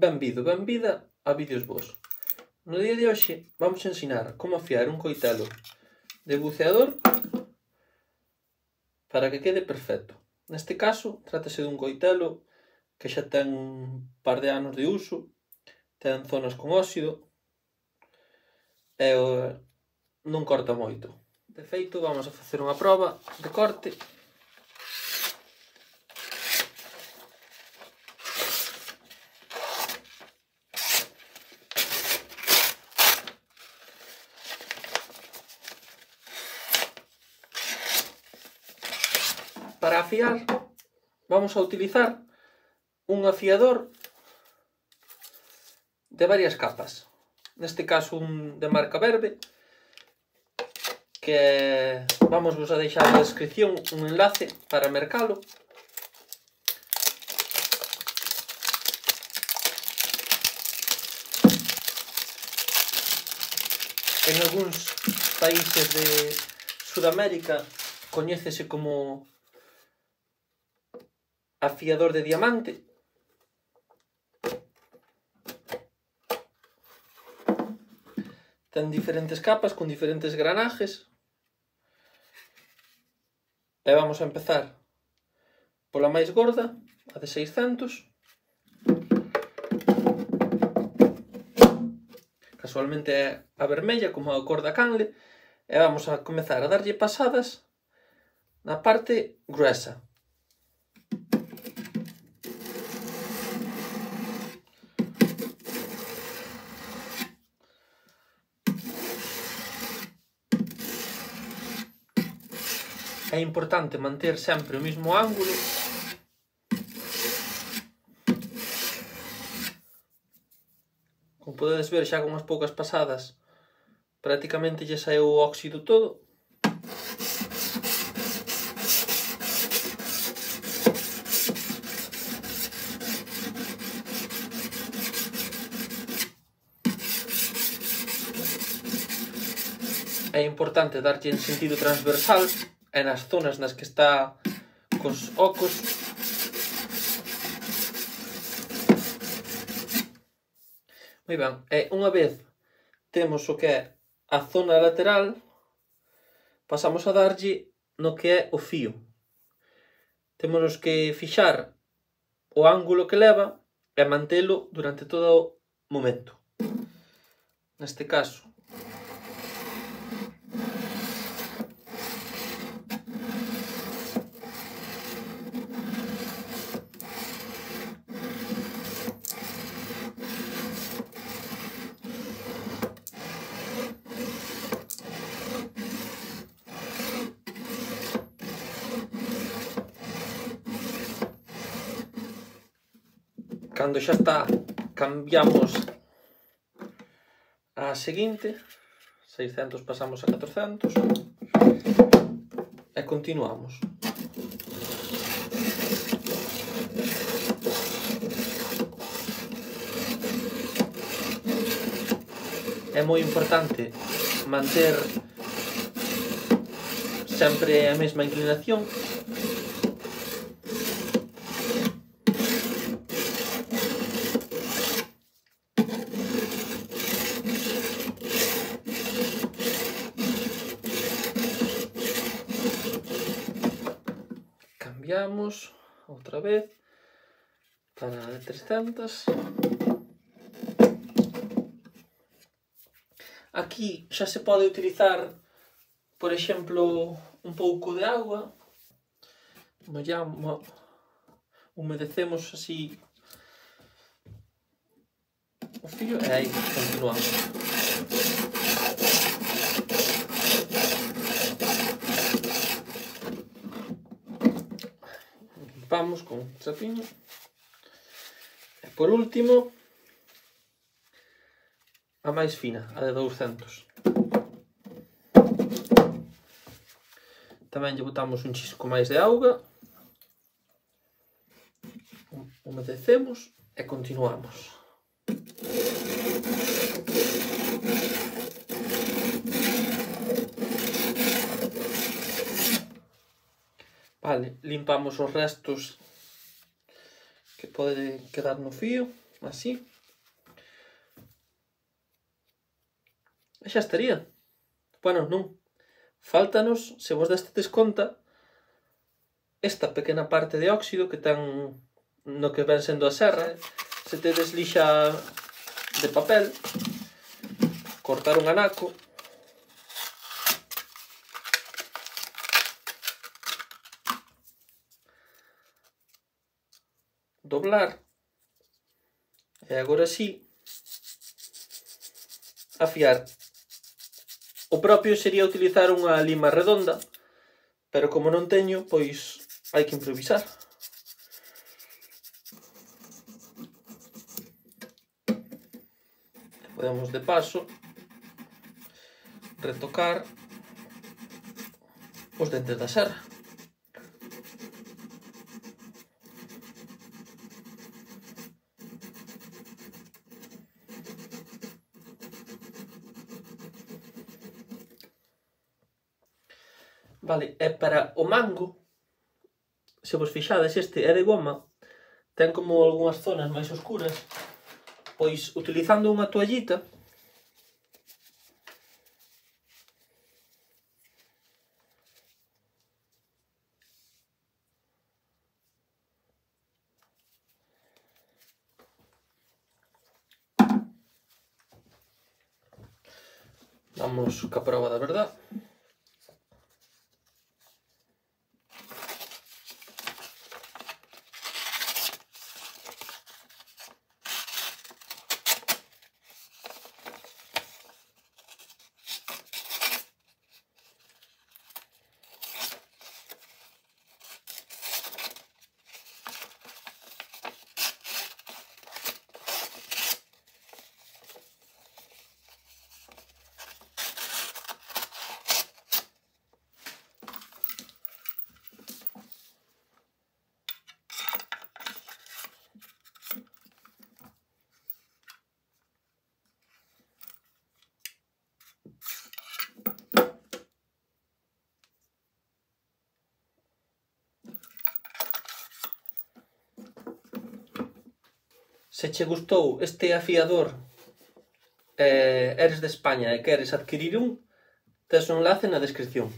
Benvido, benvida a Vídeos Vos. No día de hoxe vamos ensinar como afiar un coitelo de buceador para que quede perfecto. Neste caso, trátase dun coitelo que xa ten un par de anos de uso, ten zonas con óxido e non corta moito. De feito, vamos a facer unha proba de corte Para afiar vamos a utilizar un afiador de varias capas. Neste caso un de marca Verbe que vamos vos a deixar na descripción un enlace para mercalo. En algúns países de Sudamérica coñécese como afiador de diamante. Ten diferentes capas con diferentes granajes. E vamos a empezar pola máis gorda, a de 600. Casualmente é a vermella, como a cor da canle. E vamos a comezar a darlle pasadas na parte gruesa. é importante manter sempre o mesmo ángulo como podedes ver xa con unhas poucas pasadas prácticamente lle saiu o óxido todo. É importante darlle en sentido transversal e nas zonas nas que está cos ocos. Moi ben, e unha vez temos o que é a zona lateral pasamos a darlle no que é o fío. Temos que fixar o ángulo que leva e mantelo durante todo o momento. Neste caso Cando xa está, cambiamos a seguinte, 600 pasamos a 400 e continuamos. É moi importante manter sempre a mesma inclinación. cambiamos outra vez para a de 300 aquí xa se pode utilizar por exemplo un pouco de agua mollamos humedecemos así o fío e aí continuamos. tapamos con trapiño. E por último, a máis fina, a de 200. Tamén lle botamos un chisco máis de auga. Humedecemos e continuamos. Vale, limpamos os restos que pode quedar no fío, así. E xa estaría. Bueno, non. Fáltanos, se vos destes conta, esta pequena parte de óxido que ten no que ven sendo a serra. Eh? Se te deslixa de papel, cortar un anaco, doblar. E agora sí, afiar. O propio sería utilizar unha lima redonda, pero como non teño, pois hai que improvisar. Podemos de paso retocar os dentes da serra. Vale, e para o mango, se vos fixades, este é de goma, ten como algunhas zonas máis oscuras, pois utilizando unha toallita, Vamos ca prova da verdade. Se che gustou este afiador e eres de España e queres adquirir un, tes un enlace na descripción.